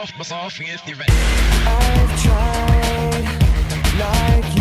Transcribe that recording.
off, buzz off, if you're ready. I've tried like you.